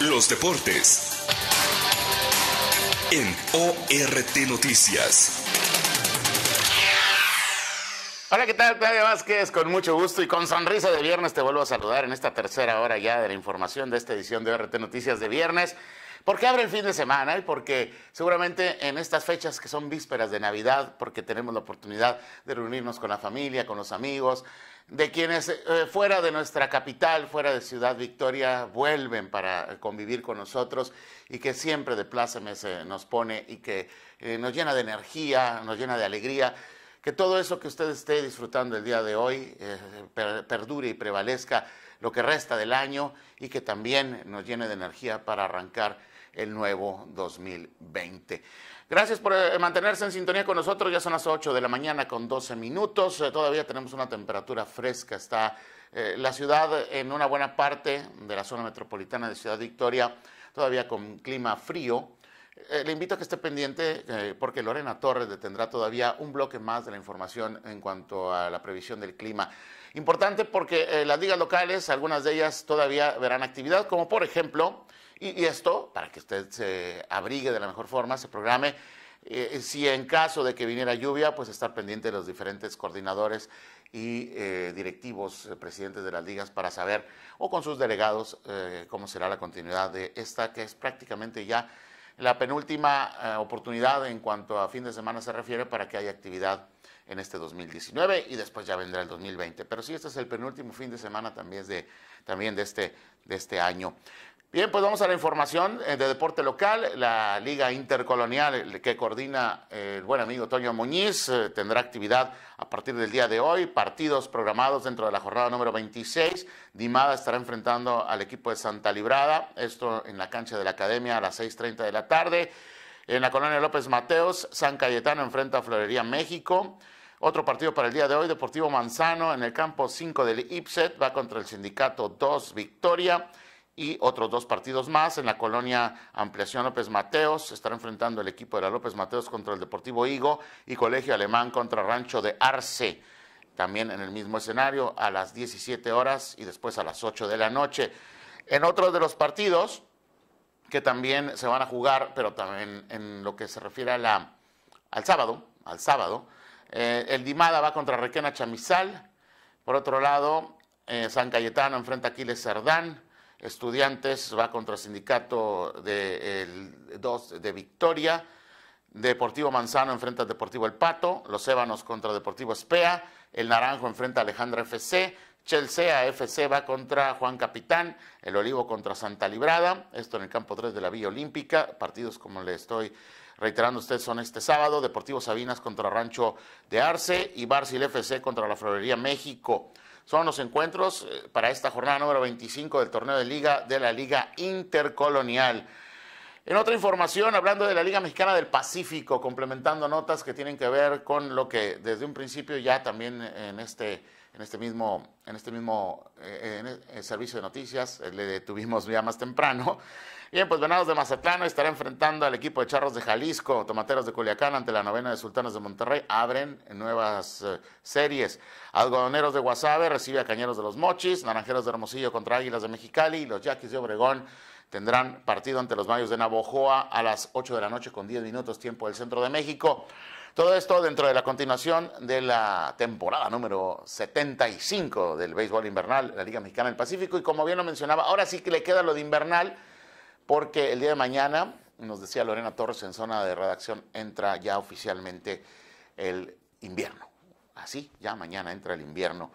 Los deportes en ORT Noticias. Hola, ¿qué tal? Claudia Vázquez, con mucho gusto y con sonrisa de viernes te vuelvo a saludar en esta tercera hora ya de la información de esta edición de ORT Noticias de viernes. Porque abre el fin de semana y porque seguramente en estas fechas que son vísperas de Navidad, porque tenemos la oportunidad de reunirnos con la familia, con los amigos, de quienes eh, fuera de nuestra capital, fuera de Ciudad Victoria, vuelven para convivir con nosotros y que siempre de plácemes nos pone y que eh, nos llena de energía, nos llena de alegría. Que todo eso que usted esté disfrutando el día de hoy eh, perdure y prevalezca lo que resta del año y que también nos llene de energía para arrancar el nuevo 2020. Gracias por eh, mantenerse en sintonía con nosotros. Ya son las 8 de la mañana con 12 minutos. Eh, todavía tenemos una temperatura fresca. Está eh, la ciudad en una buena parte de la zona metropolitana de Ciudad Victoria, todavía con clima frío. le invito a que esté pendiente porque Lorena Torres detendrá todavía un bloque más de la información en cuanto a la previsión del clima. Importante porque las ligas locales, algunas de ellas todavía verán actividad, como por ejemplo y, esto, para que usted se abrigue de la mejor forma, se programe, eh, si en caso de que viniera lluvia, pues estar pendiente de los diferentes coordinadores y eh, directivos, eh, presidentes de las ligas, para saber, o con sus delegados, cómo será la continuidad de esta, que es prácticamente ya la penúltima oportunidad en cuanto a fin de semana se refiere para que haya actividad en este 2019 y después ya vendrá el 2020. Pero sí, este es el penúltimo fin de semana también de, también de, este, de este año. Bien, pues vamos a la información eh, de deporte local. La Liga Intercolonial que coordina el buen amigo Toño Muñiz eh, tendrá actividad a partir del día de hoy. Partidos programados dentro de la jornada número 26. Dimada estará enfrentando al equipo de Santa Librada. Esto en la cancha de la Academia a las 6.30 de la tarde. En la colonia López Mateos, San Cayetano enfrenta a Florería México. Otro partido para el día de hoy, Deportivo Manzano en el campo 5 del IPSET va contra el Sindicato 2 Victoria y otros dos partidos más. En la colonia Ampliación López Mateos estará enfrentando el equipo de la López Mateos contra el Deportivo Higo y Colegio Alemán contra Rancho de Arce. También en el mismo escenario a las 17 horas y después a las 8 de la noche. En otro de los partidos que también se van a jugar, pero también en lo que se refiere a la, al sábado, al sábado, eh, el Dimada va contra Requena Chamizal. Por otro lado, eh, San Cayetano enfrenta a Aquiles Cerdán. Estudiantes va contra sindicato de, el 2 de Victoria. Deportivo Manzano enfrenta al Deportivo El Pato. Los Ébanos contra Deportivo Espea. El Naranjo enfrenta a Alejandra FC. Chelsea FC va contra Juan Capitán. El Olivo contra Santa Librada. Esto en el campo 3 de la Villa Olímpica. Partidos, como le estoy reiterando ustedes son este sábado. Deportivo Sabinas contra Rancho de Arce. Y Barcil FC contra la Florería México. Son los encuentros eh, para esta jornada número 25 del torneo de liga de la Liga Intercolonial. En otra información, hablando de la Liga Mexicana del Pacífico, complementando notas que tienen que ver con lo que desde un principio ya también en este, en este mismo, en este mismo eh, en servicio de noticias le detuvimos ya más temprano, Bien, pues Venados de Mazatlán estará enfrentando al equipo de Charros de Jalisco, Tomateros de Culiacán ante la novena de Sultanes de Monterrey. Abren nuevas eh, series. Algodoneros de Guasave recibe a Cañeros de los Mochis, Naranjeros de Hermosillo contra Águilas de Mexicali, los Yaquis de Obregón tendrán partido ante los Mayos de Navojoa a las 8 de la noche con 10 minutos tiempo del centro de México. Todo esto dentro de la continuación de la temporada número 75 del béisbol invernal, la Liga Mexicana del Pacífico. Y como bien lo mencionaba, ahora sí que le queda lo de invernal porque el día de mañana, nos decía Lorena Torres en zona de redacción, entra ya oficialmente el invierno. Así, ya mañana entra el invierno.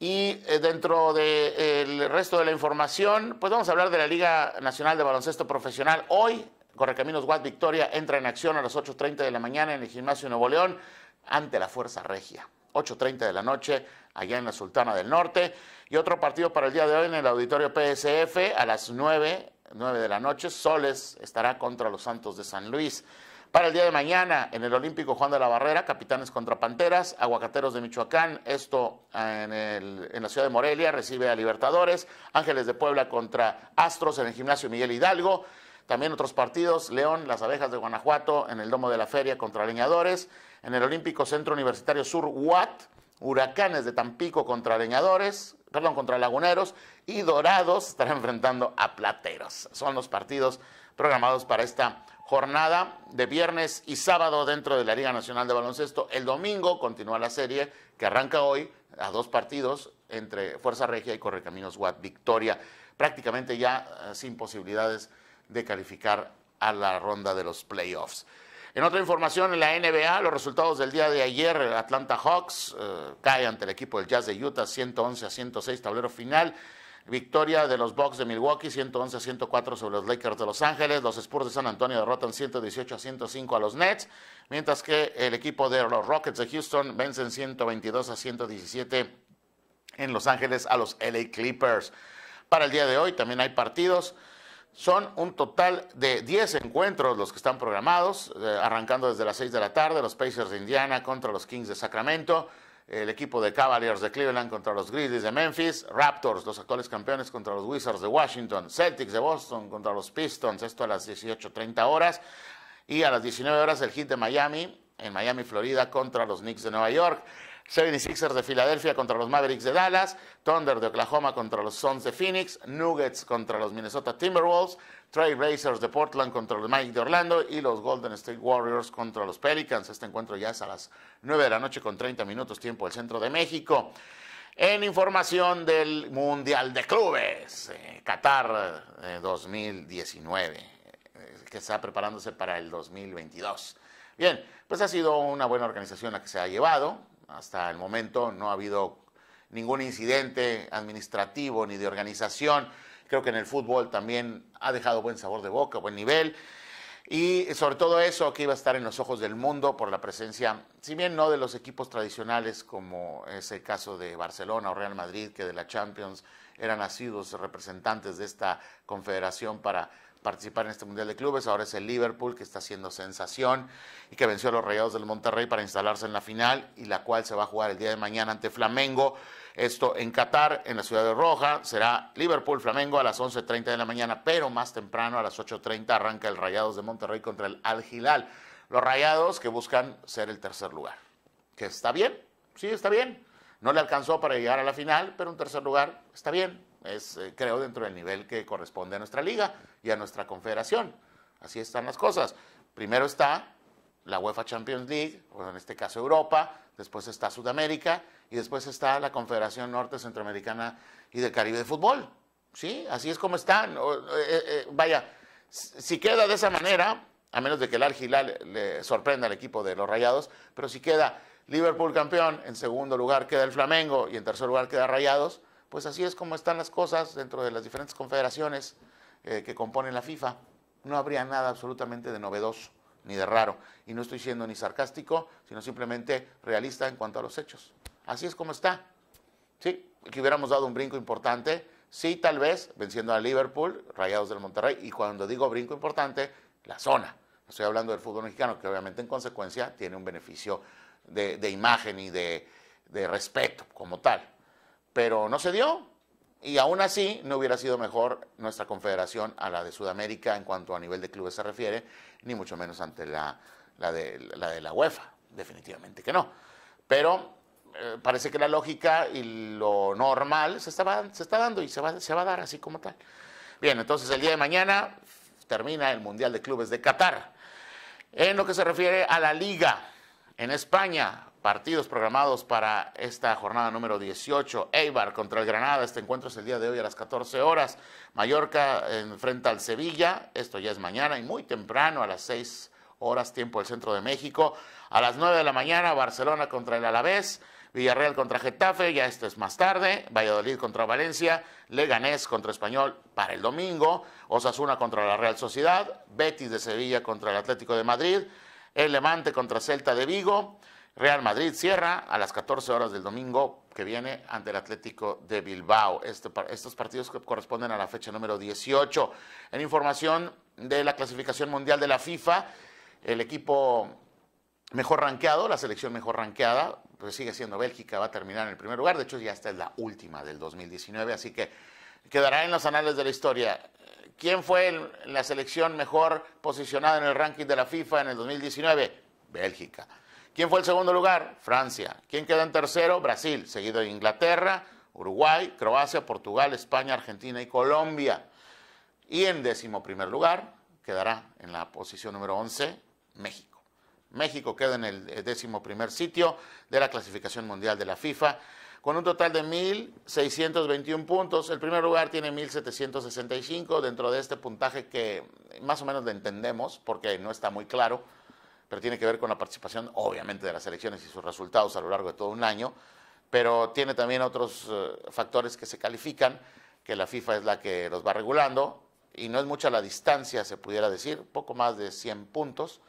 Y eh, dentro del resto de la información, pues vamos a hablar de la Liga Nacional de Baloncesto Profesional. Hoy, Correcaminos Guad Victoria entra en acción a las 8.30 de la mañana en el Gimnasio Nuevo León ante la Fuerza Regia. 8.30 de la noche allá en la Sultana del Norte. Y otro partido para el día de hoy en el Auditorio PSF a las 9 9 de la noche. Soles estará contra los Santos de San Luis. Para el día de mañana, en el Olímpico Juan de la Barrera, Capitanes contra Panteras, Aguacateros de Michoacán, esto en, en, la ciudad de Morelia, recibe a Libertadores, Ángeles de Puebla contra Astros en el gimnasio Miguel Hidalgo, también otros partidos, León, las abejas de Guanajuato en el Domo de la Feria contra Leñadores, en el Olímpico Centro Universitario Sur, UAT, Huracanes de Tampico contra Leñadores, perdón, contra Laguneros y Dorados estará enfrentando a Plateros. Son los partidos programados para esta jornada de viernes y sábado dentro de la Liga Nacional de Baloncesto. El domingo continúa la serie que arranca hoy a dos partidos entre Fuerza Regia y Correcaminos Watt Victoria, prácticamente ya eh, sin posibilidades de calificar a la ronda de los playoffs. En otra información, en la NBA, los resultados del día de ayer, Atlanta Hawks eh, cae ante el equipo del Jazz de Utah 111 a 106, tablero final. Victoria de los Bucks de Milwaukee 111 a 104 sobre los Lakers de Los Ángeles. Los Spurs de San Antonio derrotan 118 a 105 a los Nets, mientras que el equipo de los Rockets de Houston vencen 122 a 117 en Los Ángeles a los LA Clippers. Para el día de hoy también hay partidos. Son un total de 10 encuentros los que están programados, eh, arrancando desde las 6 de la tarde, los Pacers de Indiana contra los Kings de Sacramento, el equipo de Cavaliers de Cleveland contra los Grizzlies de Memphis, Raptors, los actuales campeones contra los Wizards de Washington, Celtics de Boston contra los Pistons, esto a las 18.30 horas, y a las 19 horas el Heat de Miami, en Miami, Florida, contra los Knicks de Nueva York. 76ers de Filadelfia contra los Mavericks de Dallas, Thunder de Oklahoma contra los Suns de Phoenix, Nuggets contra los Minnesota Timberwolves, Trail Racers de Portland contra los Magic de Orlando y los Golden State Warriors contra los Pelicans. Este encuentro ya es a las 9 de la noche con 30 minutos tiempo del centro de México. En información del Mundial de Clubes, eh, Qatar 2019, eh, eh, que está preparándose para el 2022. Bien, pues ha sido una buena organización la que se ha llevado hasta el momento no ha habido ningún incidente administrativo ni de organización. Creo que en el fútbol también ha dejado buen sabor de boca, buen nivel. Y sobre todo eso que iba a estar en los ojos del mundo por la presencia, si bien no de los equipos tradicionales como es el caso de Barcelona o Real Madrid, que de la Champions eran nacidos representantes de esta confederación para participar en este Mundial de Clubes. Ahora es el Liverpool que está haciendo sensación y que venció a los Rayados del Monterrey para instalarse en la final y la cual se va a jugar el día de mañana ante Flamengo. Esto en Qatar, en la ciudad de Roja. Será Liverpool-Flamengo a las 11.30 de la mañana, pero más temprano a las 8.30 arranca el Rayados de Monterrey contra el Al Hilal. Los Rayados que buscan ser el tercer lugar. Que está bien, sí, está bien. No le alcanzó para llegar a la final, pero un tercer lugar está bien es, eh, creo, dentro del nivel que corresponde a nuestra liga y a nuestra confederación. Así están las cosas. Primero está la UEFA Champions League, o en este caso Europa, después está Sudamérica y después está la Confederación Norte Centroamericana y del Caribe de Fútbol. ¿Sí? Así es como están. Eh, eh, vaya, si queda de esa manera, a menos de que el Al le sorprenda al equipo de los Rayados, pero si queda Liverpool campeón, en segundo lugar queda el Flamengo y en tercer lugar queda Rayados, pues así es como están las cosas dentro de las diferentes confederaciones eh, que componen la FIFA. No habría nada absolutamente de novedoso ni de raro. Y no estoy siendo ni sarcástico, sino simplemente realista en cuanto a los hechos. Así es como está. Sí, que hubiéramos dado un brinco importante, sí, tal vez, venciendo a Liverpool, Rayados del Monterrey, y cuando digo brinco importante, la zona. Estoy hablando del fútbol mexicano, que obviamente en consecuencia tiene un beneficio de, imagen y de respeto como tal pero no se dio. Y aún así no hubiera sido mejor nuestra confederación a la de Sudamérica en cuanto a nivel de clubes se refiere, ni mucho menos ante la, la, de, la UEFA, definitivamente que no. Pero eh, parece que la lógica y lo normal se, se está dando y se va, se va a dar así como tal. Bien, entonces el día de mañana termina el Mundial de Clubes de Qatar. En lo que se refiere a la liga en España, partidos programados para esta jornada número 18. Eibar contra el Granada, este encuentro es el día de hoy a las 14 horas. Mallorca enfrenta al Sevilla, esto ya es mañana y muy temprano a las 6 horas tiempo del centro de México. A las 9 de la mañana Barcelona contra el Alavés. Villarreal contra Getafe, ya esto es más tarde, Valladolid contra Valencia, Leganés contra Español para el domingo, Osasuna contra la Real Sociedad, Betis de Sevilla contra el Atlético de Madrid, el Levante contra Celta de Vigo, Real Madrid cierra a las 14 horas del domingo que viene ante el Atlético de Bilbao. Este estos partidos corresponden a la fecha número 18. En información de la clasificación mundial de la FIFA, el equipo mejor rankeado, la selección mejor rankeada, pues sigue siendo Bélgica, va a terminar en el primer lugar. De hecho, ya esta es la última del 2019, así que quedará en los anales de la historia. ¿Quién fue la selección mejor posicionada en el ranking de la FIFA en el 2019? Bélgica. ¿Quién fue el segundo lugar? Francia. ¿Quién queda en tercero? Brasil, seguido de Inglaterra, Uruguay, Croacia, Portugal, España, Argentina y Colombia. Y en décimo primer lugar quedará en la posición número 11 México. México queda en el eh, décimo primer sitio de la clasificación mundial de la FIFA con un total de 1.621 puntos. El primer lugar tiene 1.765 dentro de este puntaje que más o menos lo entendemos porque no está muy claro, pero tiene que ver con la participación obviamente de las elecciones y sus resultados a lo largo de todo un año, pero tiene también otros eh, factores que se califican, que la FIFA es la que los va regulando y no es mucha la distancia, se pudiera decir, poco más de 100 puntos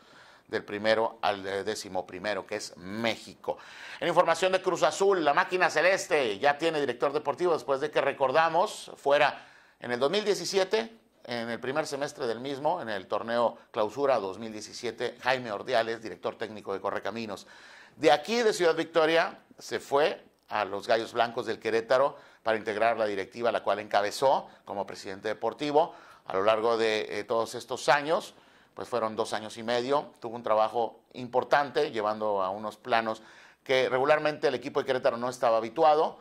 del primero al décimo primero, que es México. En información de Cruz Azul, la máquina celeste ya tiene director deportivo después de que recordamos fuera en el 2017, en el primer semestre del mismo, en el torneo Clausura 2017, Jaime Ordiales, director técnico de Correcaminos. De aquí, de Ciudad Victoria, se fue a los Gallos Blancos del Querétaro para integrar la directiva, la cual encabezó como presidente deportivo a lo largo de eh, todos estos años pues fueron dos años y medio. Tuvo un trabajo importante llevando a unos planos que regularmente el equipo de Querétaro no estaba habituado.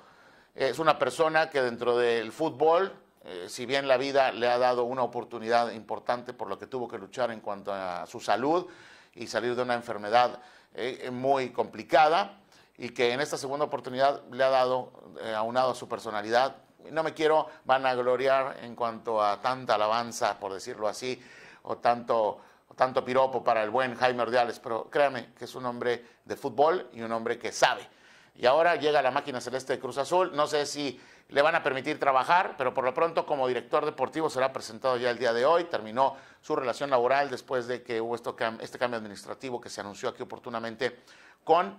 Es una persona que dentro del fútbol, eh, si bien la vida le ha dado una oportunidad importante por lo que tuvo que luchar en cuanto a su salud y salir de una enfermedad eh, muy complicada, y que en esta segunda oportunidad le ha dado, eh, aunado a su personalidad. No me quiero vanagloriar en cuanto a tanta alabanza, por decirlo así, o tanto, tanto piropo para el buen Jaime Ordiales, pero créame que es un hombre de fútbol y un hombre que sabe. Y ahora llega la máquina celeste de Cruz Azul. No sé si le van a permitir trabajar, pero por lo pronto como director deportivo será presentado ya el día de hoy. Terminó su relación laboral después de que hubo este cambio administrativo que se anunció aquí oportunamente con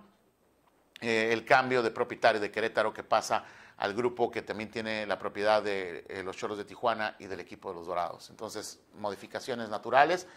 eh, el cambio de propietario de Querétaro que pasa al grupo que también tiene la propiedad de eh, los Choros de Tijuana y del equipo de los Dorados. Entonces, modificaciones naturales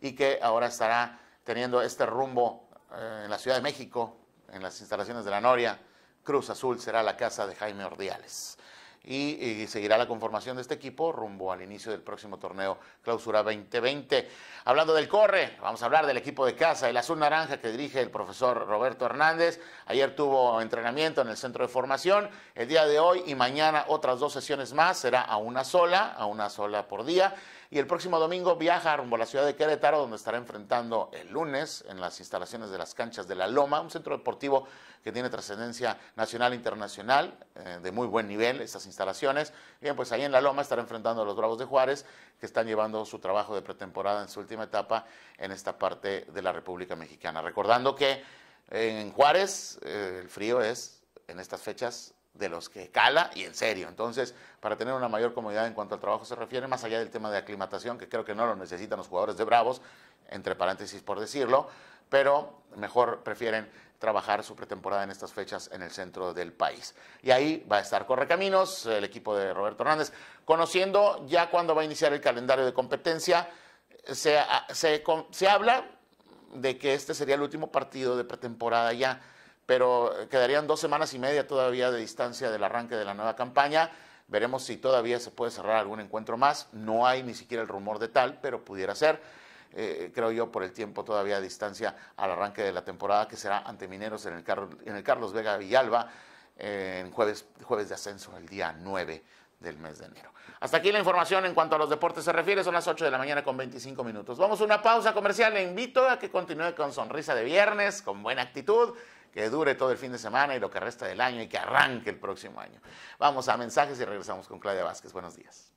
y que ahora estará teniendo este rumbo eh, en la Ciudad de México, en las instalaciones de la Noria. Cruz Azul será la casa de Jaime Ordiales y, seguirá la conformación de este equipo rumbo al inicio del próximo torneo Clausura 2020. Hablando del corre, vamos a hablar del equipo de casa, el azul naranja que dirige el profesor Roberto Hernández. Ayer tuvo entrenamiento en el centro de formación, el día de hoy y mañana otras dos sesiones más, será a una sola, a una sola por día y el próximo domingo viaja rumbo a la ciudad de Querétaro, donde estará enfrentando el lunes en las instalaciones de las canchas de la Loma, un centro deportivo que tiene trascendencia nacional e internacional, eh, de muy buen nivel, estas instalaciones. Bien, pues ahí en la Loma estará enfrentando a los Bravos de Juárez, que están llevando su trabajo de pretemporada en su última etapa en esta parte de la República Mexicana. Recordando que en Juárez eh, el frío es en estas fechas de los que cala y en serio. Entonces, para tener una mayor comodidad en cuanto al trabajo se refiere, más allá del tema de aclimatación, que creo que no lo necesitan los jugadores de Bravos, entre paréntesis por decirlo, pero mejor prefieren trabajar su pretemporada en estas fechas en el centro del país. Y ahí va a estar Correcaminos, el equipo de Roberto Hernández, conociendo ya cuándo va a iniciar el calendario de competencia. Se, se, se habla de que este sería el último partido de pretemporada ya pero quedarían dos semanas y media todavía de distancia del arranque de la nueva campaña. Veremos si todavía se puede cerrar algún encuentro más. No hay ni siquiera el rumor de tal, pero pudiera ser. Eh, creo yo, por el tiempo todavía a distancia al arranque de la temporada, que será ante Mineros en el, en el Carlos Vega Villalba, eh, en jueves, jueves de ascenso, el día 9 del mes de enero. Hasta aquí la información en cuanto a los deportes se refiere, son las 8 de la mañana con 25 minutos. Vamos a una pausa comercial, le invito a que continúe con sonrisa de viernes, con buena actitud que dure todo el fin de semana y lo que resta del año y que arranque el próximo año. Vamos a mensajes y regresamos con Claudia Vázquez. Buenos días.